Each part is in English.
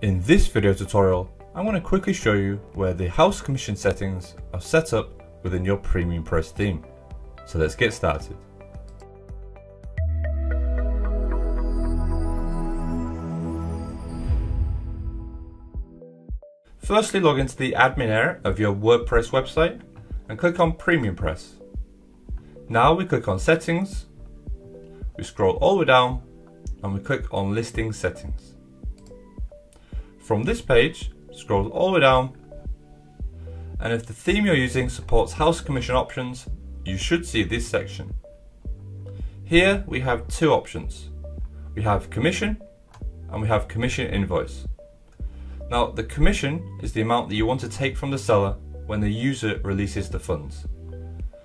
In this video tutorial, I'm going to quickly show you where the house commission settings are set up within your PremiumPress theme. So let's get started. Firstly, log into the admin area of your WordPress website and click on PremiumPress. Now we click on Settings, we scroll all the way down and we click on Listing Settings. From this page, scroll all the way down and if the theme you're using supports house commission options, you should see this section. Here we have two options. We have commission and we have commission invoice. Now the commission is the amount that you want to take from the seller when the user releases the funds.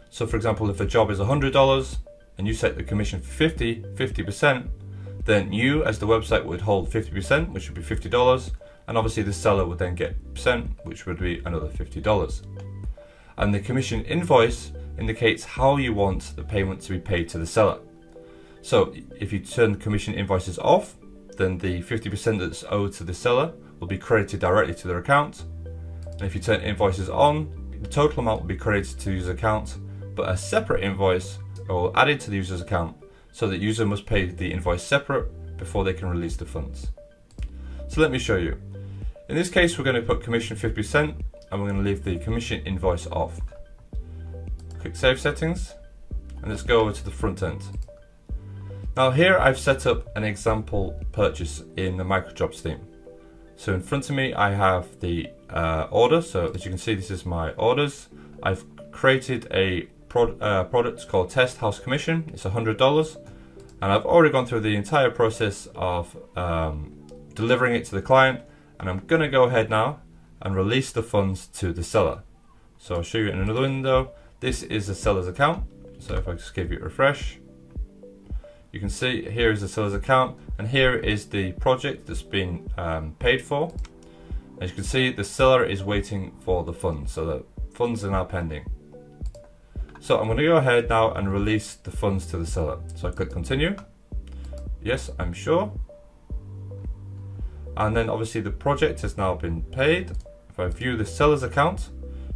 So for example, if a job is $100 and you set the commission for 50, 50%, then you as the website would hold 50%, which would be $50, and obviously the seller would then get percent, which would be another $50. And the commission invoice indicates how you want the payment to be paid to the seller. So if you turn the commission invoices off, then the 50% that's owed to the seller will be credited directly to their account. And if you turn invoices on, the total amount will be credited to the user's account, but a separate invoice will added to the user's account so that user must pay the invoice separate before they can release the funds. So let me show you. In this case, we're going to put commission 50% and we're going to leave the commission invoice off. Click Save Settings and let's go over to the front end. Now here I've set up an example purchase in the Microjobs theme. So in front of me I have the uh, order, so as you can see this is my orders. I've created a uh, product called Test House Commission, it's $100 and I've already gone through the entire process of um, delivering it to the client and I'm gonna go ahead now and release the funds to the seller. So I'll show you in another window. This is the seller's account. So if I just give you a refresh, you can see here is the seller's account and here is the project that's been um, paid for. As you can see, the seller is waiting for the funds, so the funds are now pending. So I'm going to go ahead now and release the funds to the seller. So I click continue. Yes, I'm sure. And then obviously the project has now been paid. If I view the seller's account,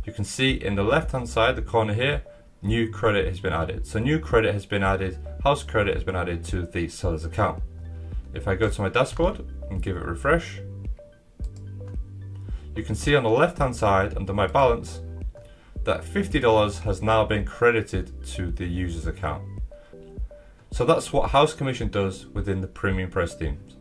you can see in the left hand side, the corner here, new credit has been added. So new credit has been added, house credit has been added to the seller's account. If I go to my dashboard and give it a refresh, you can see on the left hand side under my balance that $50 has now been credited to the user's account. So that's what House Commission does within the PremiumPress themes.